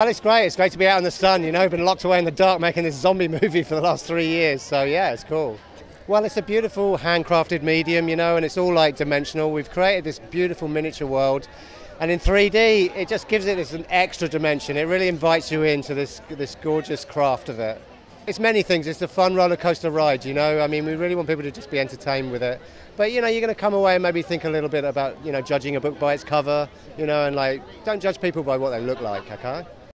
Well, it's great. It's great to be out in the sun. You know, been locked away in the dark making this zombie movie for the last three years. So yeah, it's cool. Well, it's a beautiful handcrafted medium, you know, and it's all like dimensional. We've created this beautiful miniature world, and in 3D, it just gives it this an extra dimension. It really invites you into this this gorgeous craft of it. It's many things. It's a fun roller coaster ride, you know. I mean, we really want people to just be entertained with it. But you know, you're going to come away and maybe think a little bit about you know judging a book by its cover, you know, and like don't judge people by what they look like, okay?